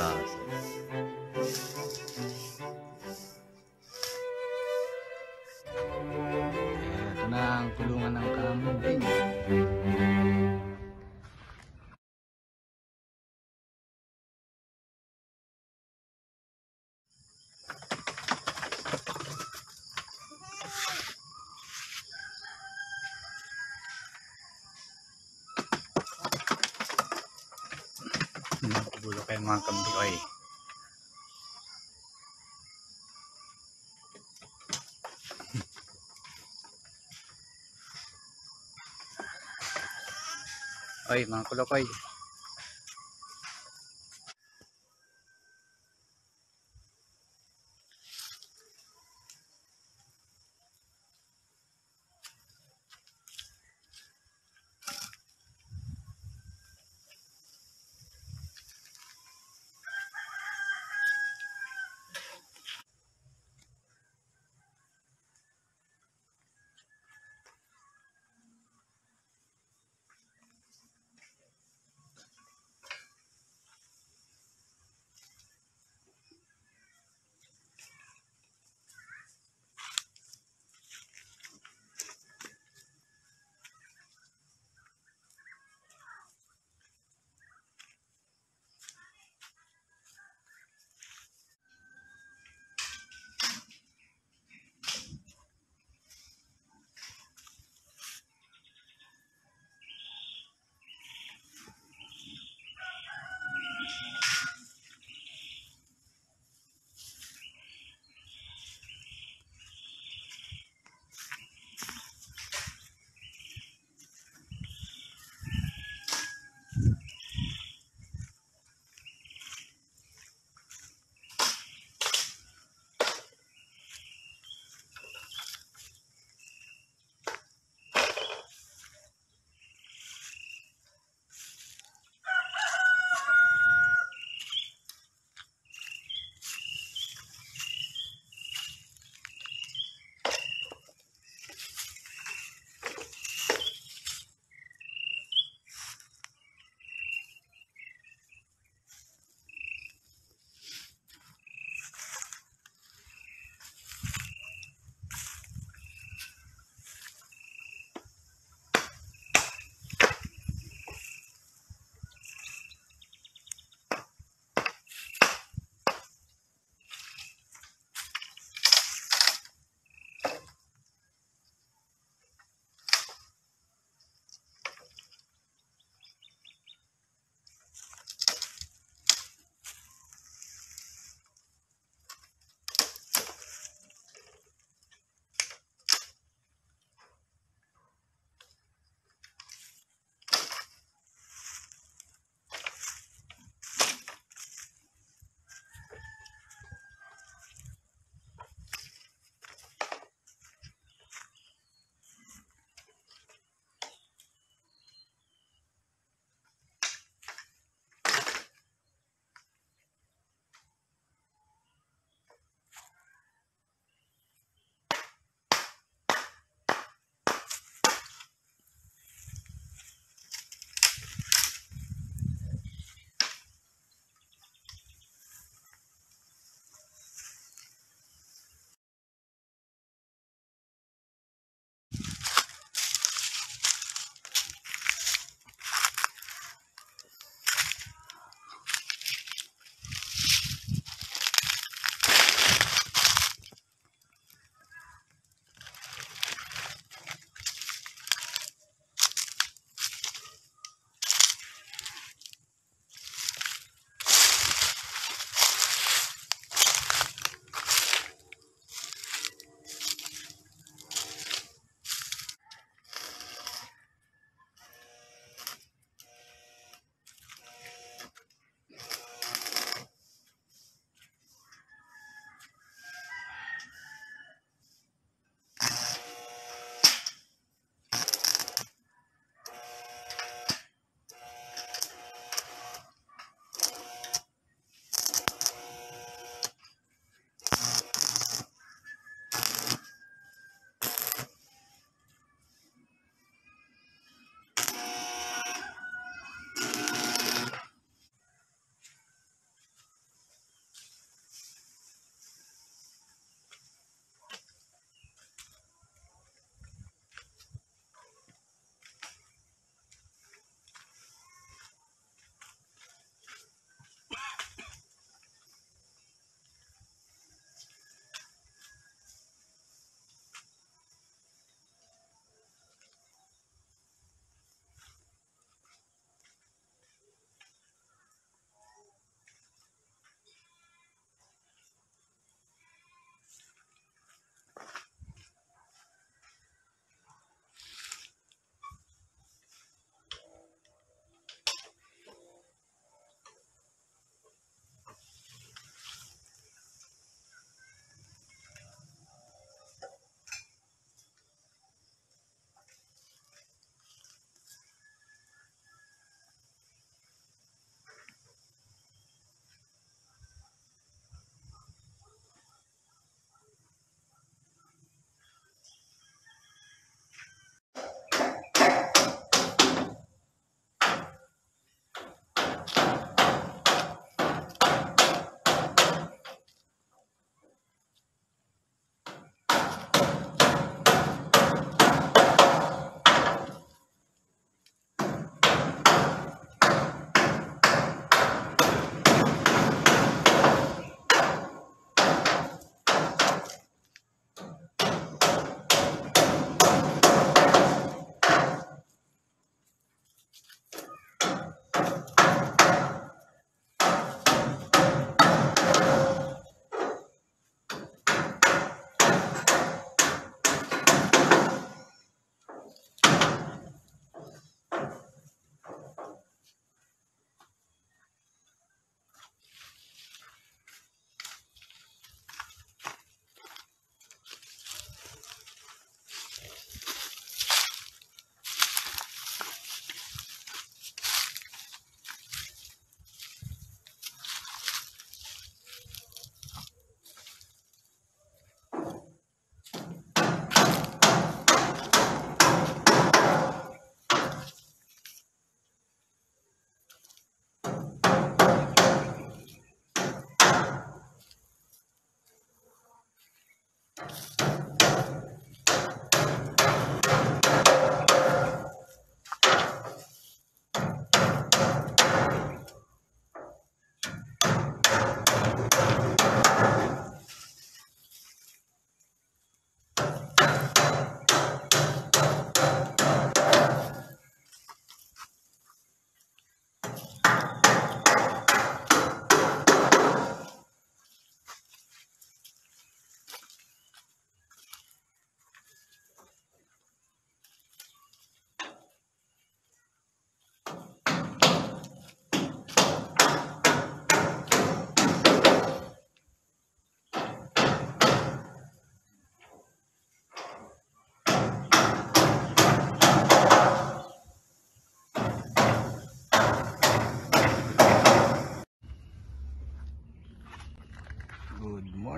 podcast Kayo mga kambing. Oy. Oy, mga kulokoy.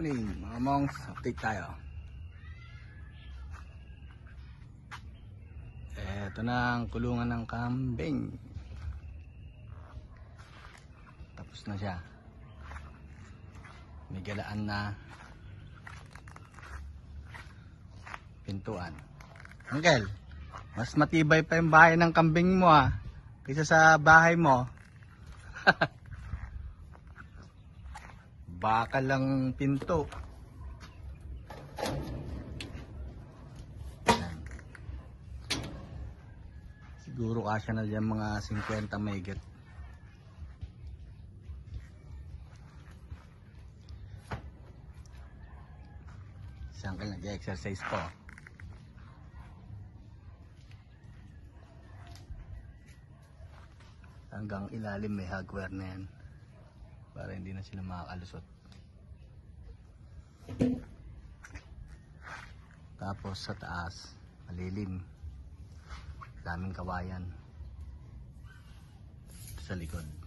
Morning, mga monks. Update tayo. Ito na ang kulungan ng kambing. Tapos na siya. May galaan na pintuan. Uncle, mas matibay pa yung bahay ng kambing mo ah. Kaysa sa bahay mo. Baka lang pinto. Siguro kasya na dyan mga 50 megit. Si Uncle nag-exercise po. Hanggang ilalim may hardware na yan. Para hindi na sila makakalusot. Tapos sa taas, malilim. Daming kawayan. Sa likod.